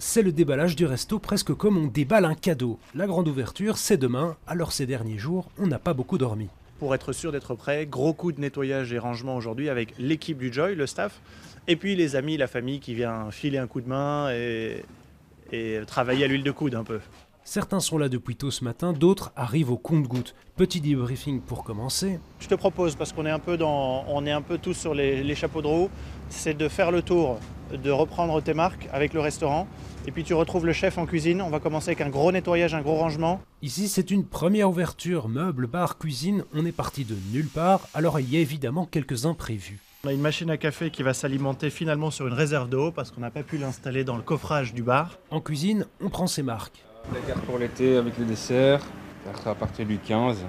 c'est le déballage du resto presque comme on déballe un cadeau. La grande ouverture, c'est demain, alors ces derniers jours, on n'a pas beaucoup dormi. Pour être sûr d'être prêt, gros coup de nettoyage et rangement aujourd'hui avec l'équipe du Joy, le staff, et puis les amis, la famille qui vient filer un coup de main et, travailler à l'huile de coude un peu. Certains sont là depuis tôt ce matin, d'autres arrivent au compte-goutte. Petit debriefing pour commencer. Je te propose, parce qu'on est un peu, dans, on est un peu tous sur les, les chapeaux de roue, c'est de faire le tour, de reprendre tes marques avec le restaurant. Et puis tu retrouves le chef en cuisine. On va commencer avec un gros nettoyage, un gros rangement. Ici, c'est une première ouverture. Meubles, bar, cuisine. On est parti de nulle part, alors il y a évidemment quelques imprévus. On a une machine à café qui va s'alimenter finalement sur une réserve d'eau parce qu'on n'a pas pu l'installer dans le coffrage du bar. En cuisine, on prend ses marques. La carte pour l'été avec les desserts, ça sera à partir du 15.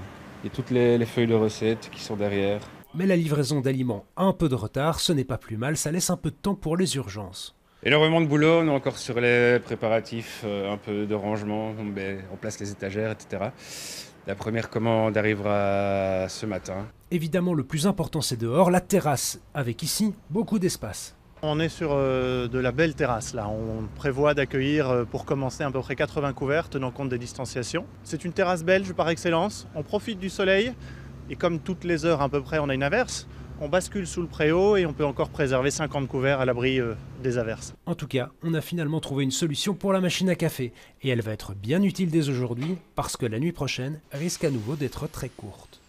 Et toutes les, les feuilles de recettes qui sont derrière. Mais la livraison d'aliments a un peu de retard, ce n'est pas plus mal, ça laisse un peu de temps pour les urgences. Énormément de boulot, on est encore sur les préparatifs, euh, un peu de rangement, on met place les étagères, etc. La première commande arrivera ce matin. Évidemment, le plus important, c'est dehors, la terrasse, avec ici beaucoup d'espace. On est sur euh, de la belle terrasse là. On prévoit d'accueillir euh, pour commencer à peu près 80 couverts tenant compte des distanciations. C'est une terrasse belge par excellence. On profite du soleil et comme toutes les heures à peu près on a une averse, on bascule sous le préau et on peut encore préserver 50 couverts à l'abri euh, des averses. En tout cas, on a finalement trouvé une solution pour la machine à café et elle va être bien utile dès aujourd'hui parce que la nuit prochaine risque à nouveau d'être très courte.